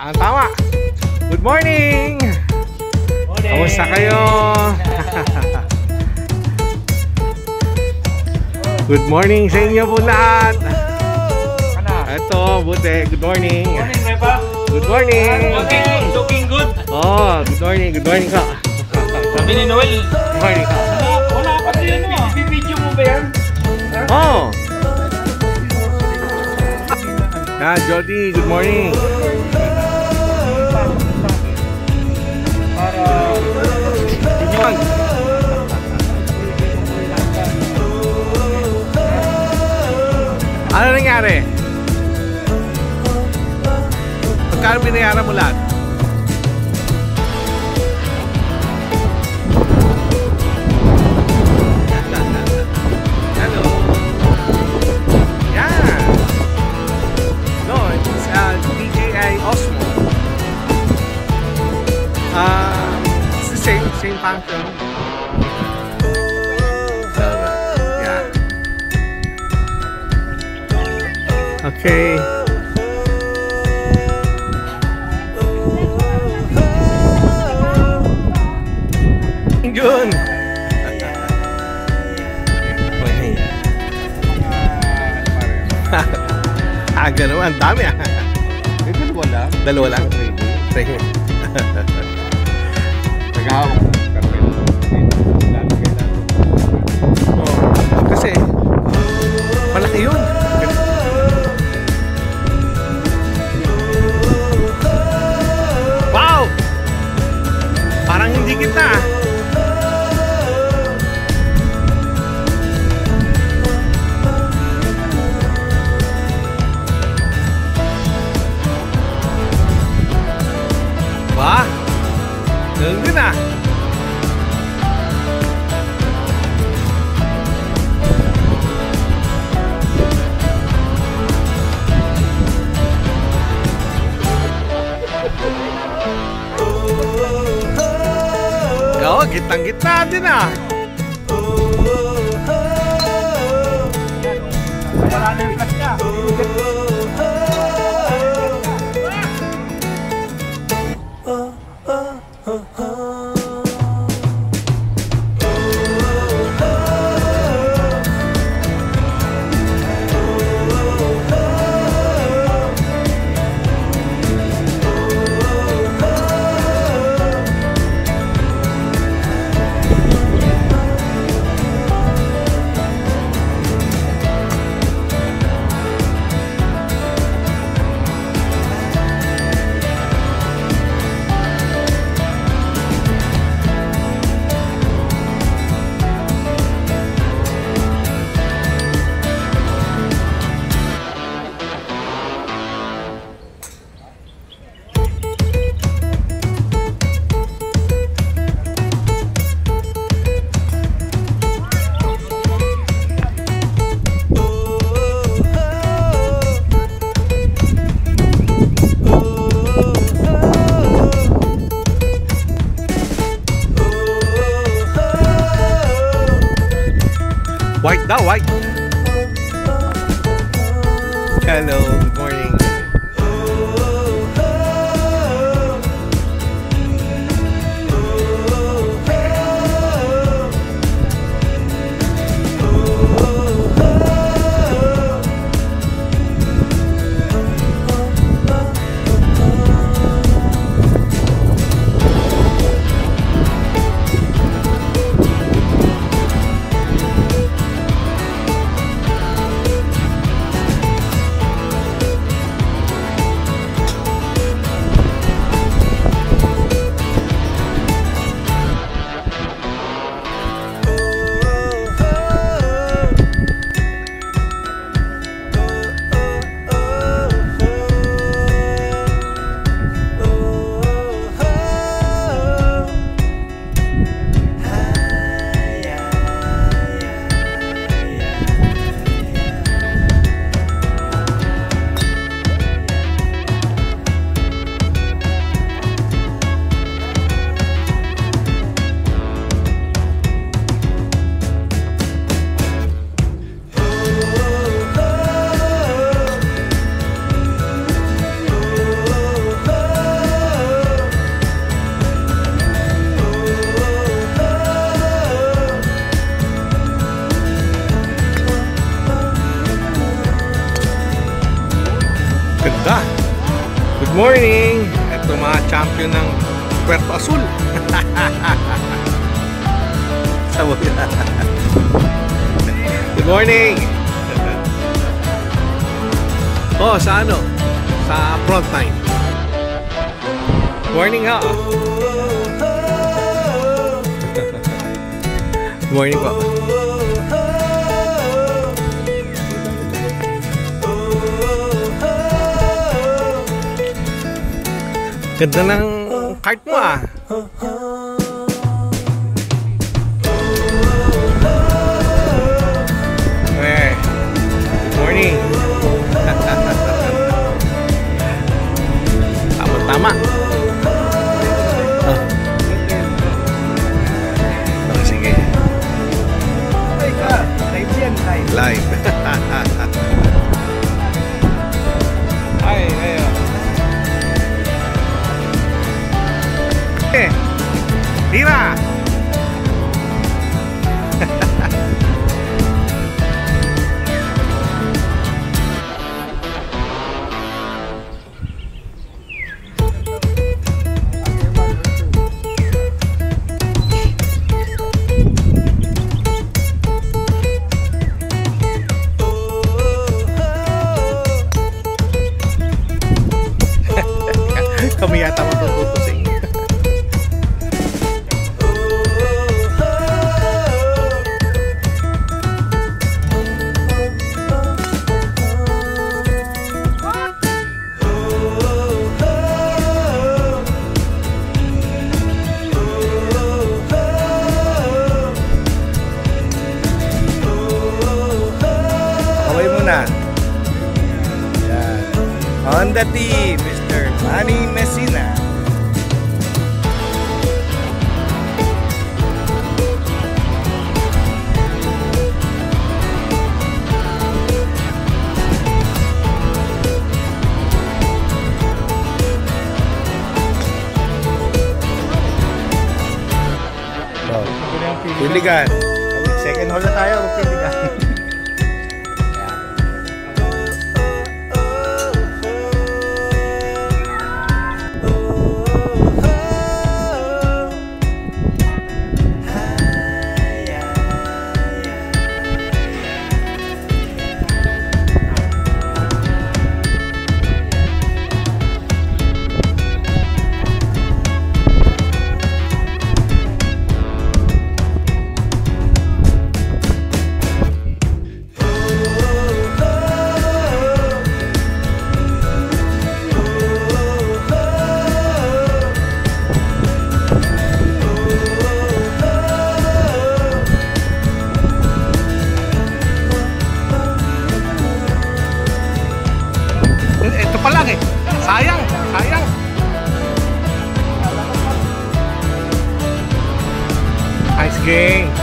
Ang tama. Good morning! Morning. Kamusta kayo? Good morning sa inyo po lahat. Ito, buti. Good morning. Morning, Repa. Good morning. Looking good. Looking good. Oh, good morning. Good morning ka. Sabi ni Noel. Good morning ka. Wala pa rin mo. Video mo ba yan? Oh. Na, Jody, good morning. Ano nangyari? Magkano binayaran mo lahat? Yeah. No, it's uh, DJI Osmo. Same same function. So, yeah. Okay. Jun. Wait. Aga naman, dami ah. Dalawa lang. Dalawa lang. Sige. Nagahawak Chao. Ganun din ah. Oo, gitang-gitna din ah. Wala White daw, white. Hello, morning! Ito mga champion ng Puerto Azul. Sabog Good morning! Oh, sa ano? Sa front line. Morning ha. Morning po. Ganda ng cart mo ah. Morning. Tama-tama. Ah. Oh, sige. Live live. Okay muna. Yan. On the team, Mr. Manny Messina. Piligan. Second hole na tayo, piligan. Okay.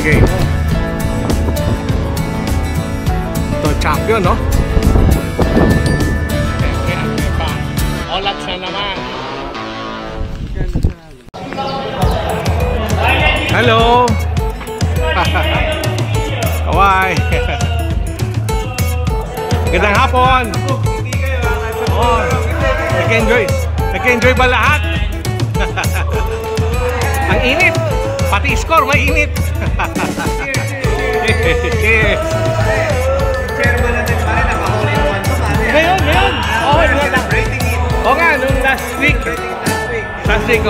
Nice game. Ito, champion, no? Olat na naman. Hello! Kawai! Gandang hapon! Oh, nag-enjoy. Nag-enjoy ba lahat? Ang init. Pati score mainit. cheers. cheers. Chairman natin pare. Ngayon, ngayon. Oh, we're celebrating. Oh nga nung last week. Last week. Last week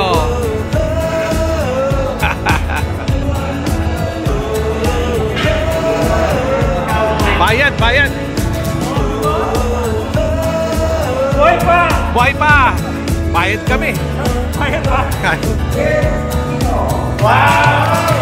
bayad, bayad. Buhay pa! Buhay pa! Bayad kami. Bayad pa! Wow!